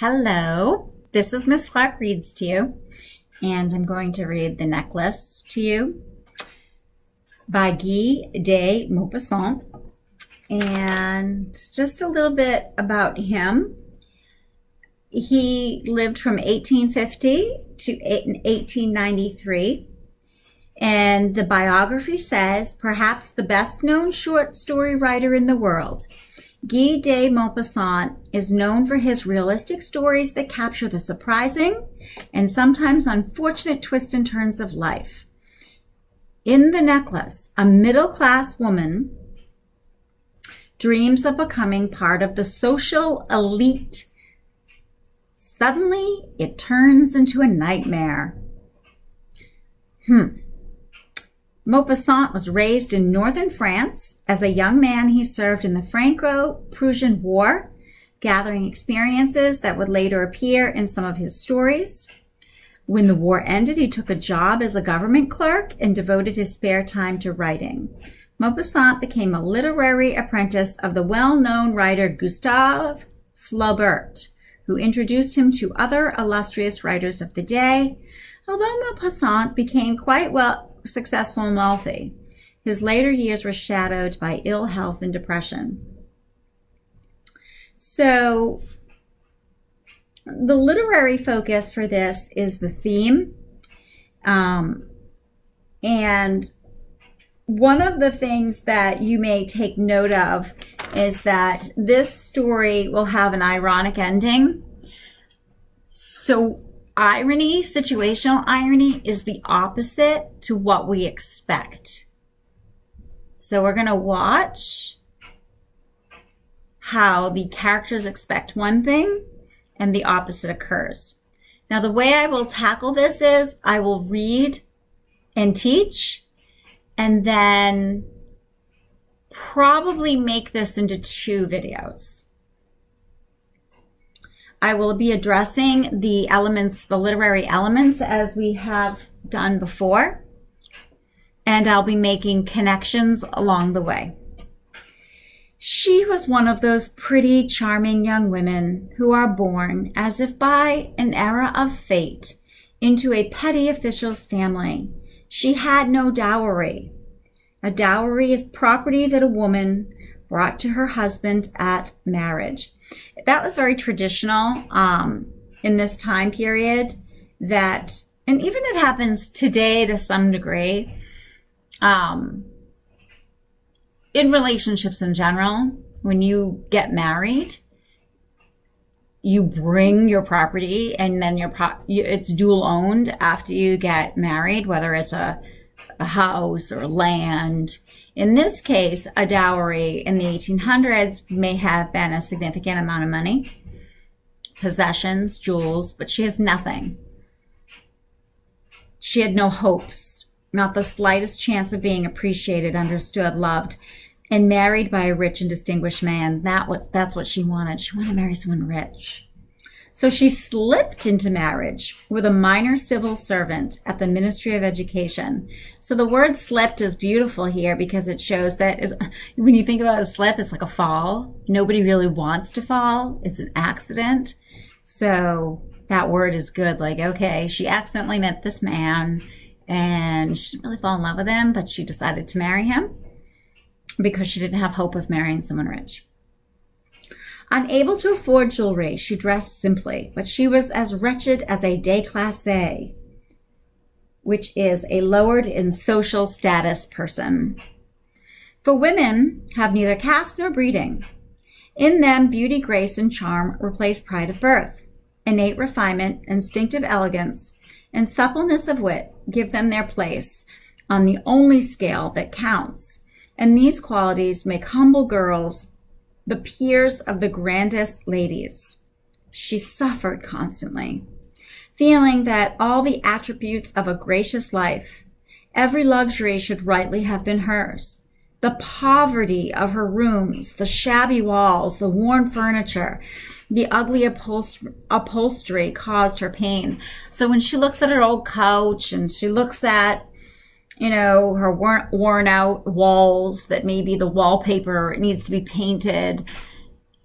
Hello, this is Miss Clark Reads to you, and I'm going to read The Necklace to you by Guy de Maupassant. And just a little bit about him. He lived from 1850 to 1893. And the biography says, perhaps the best known short story writer in the world. Guy de Maupassant is known for his realistic stories that capture the surprising and sometimes unfortunate twists and turns of life. In The Necklace, a middle class woman dreams of becoming part of the social elite. Suddenly, it turns into a nightmare. Hmm. Maupassant was raised in northern France. As a young man, he served in the Franco-Prussian War, gathering experiences that would later appear in some of his stories. When the war ended, he took a job as a government clerk and devoted his spare time to writing. Maupassant became a literary apprentice of the well-known writer Gustave Flaubert, who introduced him to other illustrious writers of the day. Although Maupassant became quite well successful and wealthy. His later years were shadowed by ill health and depression. So, the literary focus for this is the theme. Um, and one of the things that you may take note of is that this story will have an ironic ending. So irony, situational irony, is the opposite to what we expect. So we're going to watch how the characters expect one thing and the opposite occurs. Now, the way I will tackle this is I will read and teach and then probably make this into two videos. I will be addressing the elements, the literary elements as we have done before. And I'll be making connections along the way. She was one of those pretty, charming young women who are born, as if by an error of fate, into a petty official's family. She had no dowry. A dowry is property that a woman brought to her husband at marriage. That was very traditional um, in this time period that and even it happens today to some degree um, in relationships in general when you get married you bring your property and then your pro- it's dual owned after you get married whether it's a, a house or land in this case, a dowry in the 1800s may have been a significant amount of money, possessions, jewels, but she has nothing. She had no hopes, not the slightest chance of being appreciated, understood, loved, and married by a rich and distinguished man. That was, that's what she wanted. She wanted to marry someone rich. So she slipped into marriage with a minor civil servant at the Ministry of Education. So the word slipped is beautiful here because it shows that it, when you think about a slip, it's like a fall. Nobody really wants to fall. It's an accident. So that word is good. Like, okay, she accidentally met this man and she didn't really fall in love with him, but she decided to marry him because she didn't have hope of marrying someone rich. Unable to afford jewelry, she dressed simply, but she was as wretched as a déclassé, which is a lowered in social status person. For women have neither caste nor breeding. In them, beauty, grace, and charm replace pride of birth. Innate refinement, instinctive elegance, and suppleness of wit give them their place on the only scale that counts. And these qualities make humble girls the peers of the grandest ladies. She suffered constantly, feeling that all the attributes of a gracious life, every luxury should rightly have been hers. The poverty of her rooms, the shabby walls, the worn furniture, the ugly upholstery caused her pain. So when she looks at her old couch and she looks at you know, her worn, worn out walls that maybe the wallpaper needs to be painted.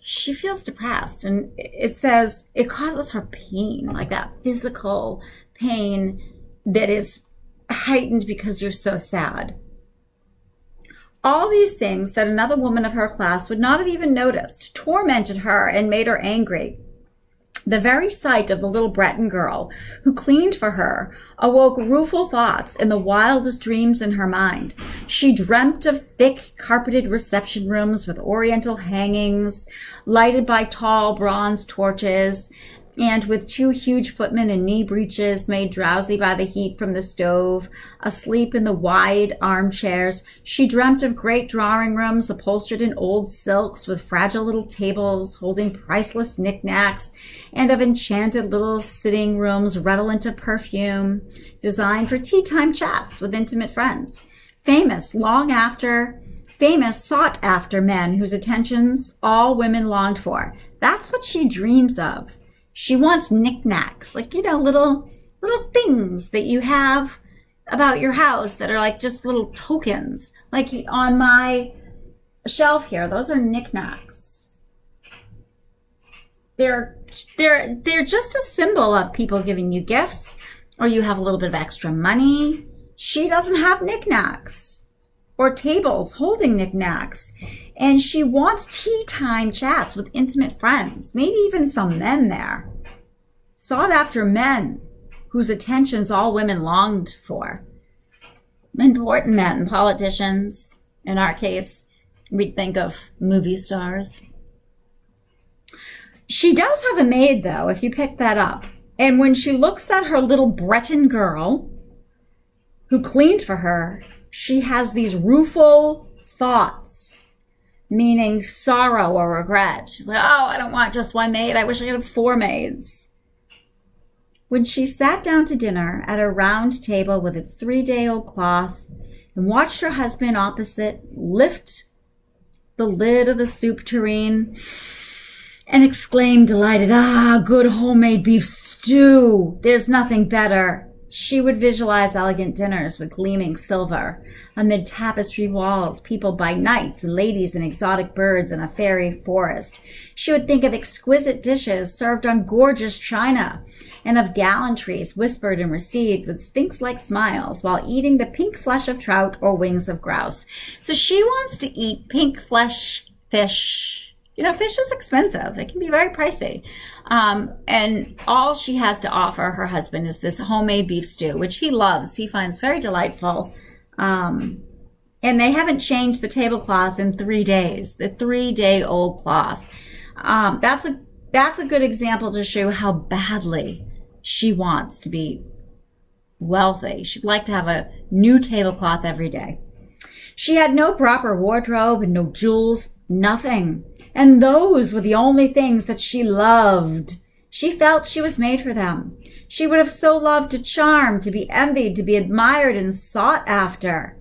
she feels depressed. And it says it causes her pain, like that physical pain that is heightened because you're so sad. All these things that another woman of her class would not have even noticed tormented her and made her angry. The very sight of the little Breton girl who cleaned for her awoke rueful thoughts in the wildest dreams in her mind. She dreamt of thick carpeted reception rooms with oriental hangings, lighted by tall bronze torches, and with two huge footmen in knee breeches made drowsy by the heat from the stove, asleep in the wide armchairs, she dreamt of great drawing rooms upholstered in old silks with fragile little tables holding priceless knickknacks, and of enchanted little sitting rooms redolent of perfume, designed for tea time chats with intimate friends, famous long after famous sought after men whose attentions all women longed for. That's what she dreams of. She wants knickknacks, like, you know, little, little things that you have about your house that are like just little tokens. Like on my shelf here, those are knickknacks. They're, they're, they're just a symbol of people giving you gifts or you have a little bit of extra money. She doesn't have knickknacks or tables holding knickknacks. And she wants tea time chats with intimate friends, maybe even some men there. Sought after men whose attentions all women longed for. Important men, politicians. In our case, we'd think of movie stars. She does have a maid, though, if you pick that up. And when she looks at her little Breton girl who cleaned for her, she has these rueful thoughts, meaning sorrow or regret. She's like, oh, I don't want just one maid. I wish I had four maids. When she sat down to dinner at a round table with its three day old cloth and watched her husband opposite lift the lid of the soup tureen and exclaimed delighted, Ah, good homemade beef stew. There's nothing better. She would visualize elegant dinners with gleaming silver, amid tapestry walls peopled by knights and ladies and exotic birds in a fairy forest. She would think of exquisite dishes served on gorgeous china, and of gallantries whispered and received with sphinx-like smiles while eating the pink flesh of trout or wings of grouse. So she wants to eat pink flesh fish you know, fish is expensive. It can be very pricey. Um, and all she has to offer her husband is this homemade beef stew, which he loves. He finds very delightful. Um, and they haven't changed the tablecloth in three days, the three day old cloth. Um, that's a, that's a good example to show how badly she wants to be wealthy. She'd like to have a new tablecloth every day. She had no proper wardrobe and no jewels, nothing. And those were the only things that she loved. She felt she was made for them. She would have so loved to charm, to be envied, to be admired and sought after.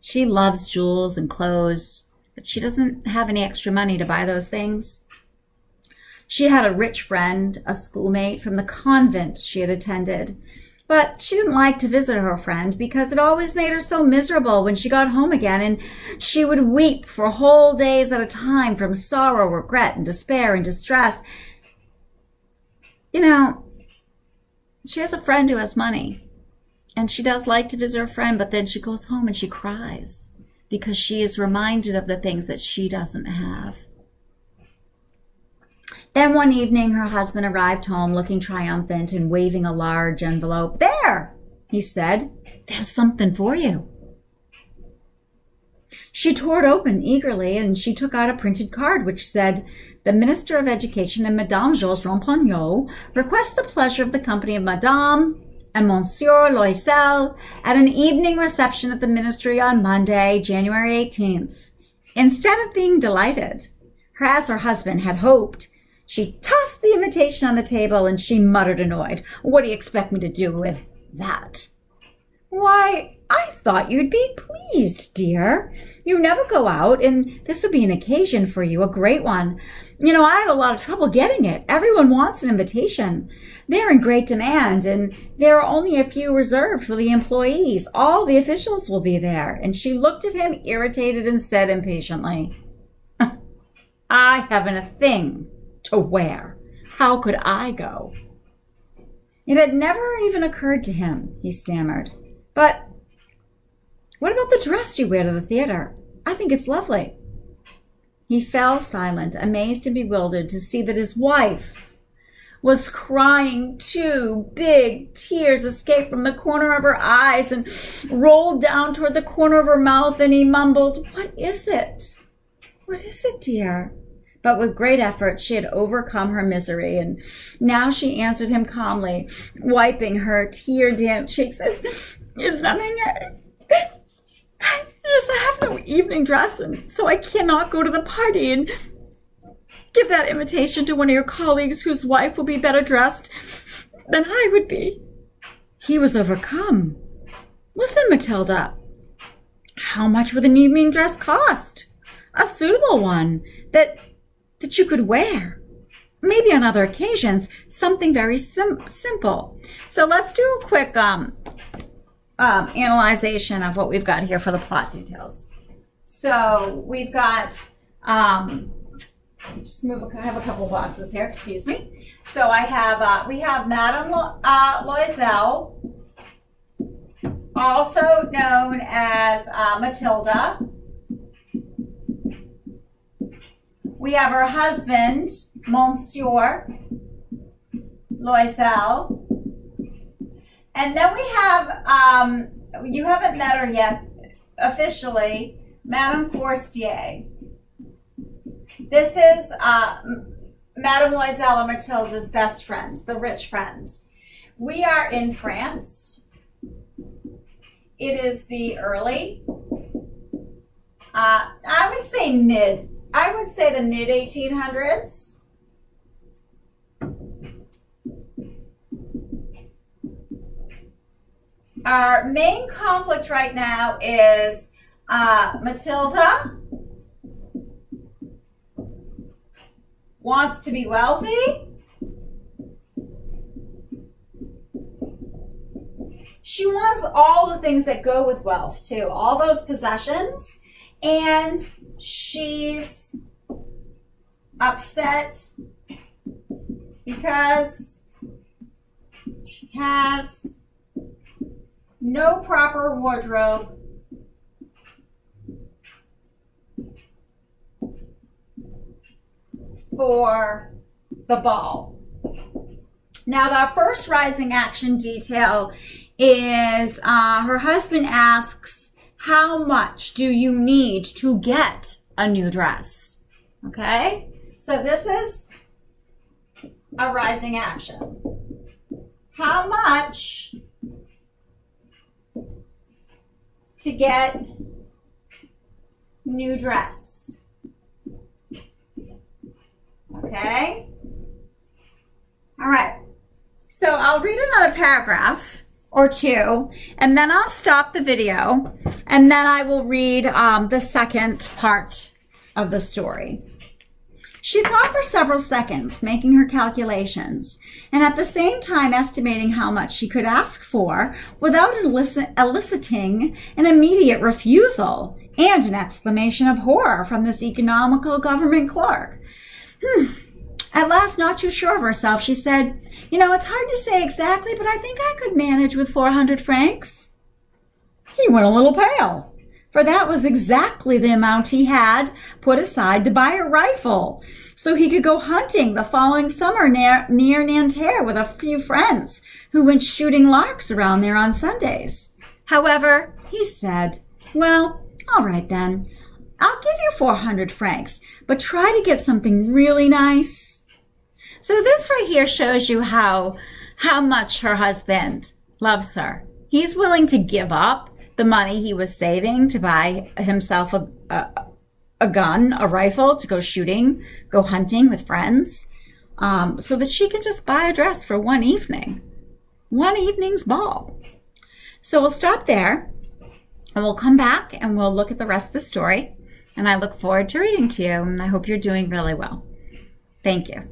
She loves jewels and clothes, but she doesn't have any extra money to buy those things. She had a rich friend, a schoolmate from the convent she had attended, but she didn't like to visit her friend because it always made her so miserable when she got home again, and she would weep for whole days at a time from sorrow, regret, and despair and distress. You know, she has a friend who has money, and she does like to visit her friend, but then she goes home and she cries because she is reminded of the things that she doesn't have. Then one evening, her husband arrived home looking triumphant and waving a large envelope. There, he said, there's something for you. She tore it open eagerly and she took out a printed card which said, The Minister of Education and Madame Georges Ramponneau request the pleasure of the company of Madame and Monsieur Loisel at an evening reception at the Ministry on Monday, January 18th. Instead of being delighted, as her husband had hoped, she tossed the invitation on the table and she muttered annoyed. What do you expect me to do with that? Why, I thought you'd be pleased, dear. You never go out, and this would be an occasion for you, a great one. You know, I had a lot of trouble getting it. Everyone wants an invitation. They're in great demand, and there are only a few reserved for the employees. All the officials will be there. And she looked at him, irritated, and said impatiently, I haven't a thing to wear. How could I go? It had never even occurred to him, he stammered. But what about the dress you wear to the theater? I think it's lovely. He fell silent, amazed and bewildered to see that his wife was crying two big tears escaped from the corner of her eyes and rolled down toward the corner of her mouth and he mumbled, What is it? What is it, dear? But with great effort, she had overcome her misery, and now she answered him calmly, wiping her tear damp cheeks. It's, it's nothing. I just have no evening dress, and so I cannot go to the party and give that invitation to one of your colleagues whose wife will be better dressed than I would be. He was overcome. Listen, Matilda. How much would an evening dress cost? A suitable one that that you could wear. Maybe on other occasions, something very sim simple. So let's do a quick um, um, analyzation of what we've got here for the plot details. So we've got, um, just move, I have a couple boxes here, excuse me. So I have, uh, we have Madame Lo uh, Loisel, also known as uh, Matilda. We have her husband, Monsieur Loisel. And then we have, um, you haven't met her yet officially, Madame Forestier. This is uh, Madame Loisel or Matilda's best friend, the rich friend. We are in France. It is the early, uh, I would say mid I would say the mid 1800s. Our main conflict right now is uh, Matilda wants to be wealthy. She wants all the things that go with wealth too, all those possessions. And she's upset because she has no proper wardrobe for the ball. Now, the first rising action detail is uh, her husband asks how much do you need to get a new dress? Okay, so this is a rising action. How much to get new dress? Okay. All right. So I'll read another paragraph or two, and then I'll stop the video, and then I will read um, the second part of the story. She thought for several seconds, making her calculations, and at the same time estimating how much she could ask for without elicit eliciting an immediate refusal and an exclamation of horror from this economical government clerk. Hmm. At last, not too sure of herself, she said, You know, it's hard to say exactly, but I think I could manage with 400 francs. He went a little pale, for that was exactly the amount he had put aside to buy a rifle, so he could go hunting the following summer near, near Nanterre with a few friends who went shooting larks around there on Sundays. However, he said, Well, all right then. I'll give you 400 francs, but try to get something really nice. So this right here shows you how, how much her husband loves her. He's willing to give up the money he was saving to buy himself a, a, a gun, a rifle to go shooting, go hunting with friends, um, so that she can just buy a dress for one evening, one evening's ball. So we'll stop there and we'll come back and we'll look at the rest of the story. And I look forward to reading to you and I hope you're doing really well. Thank you.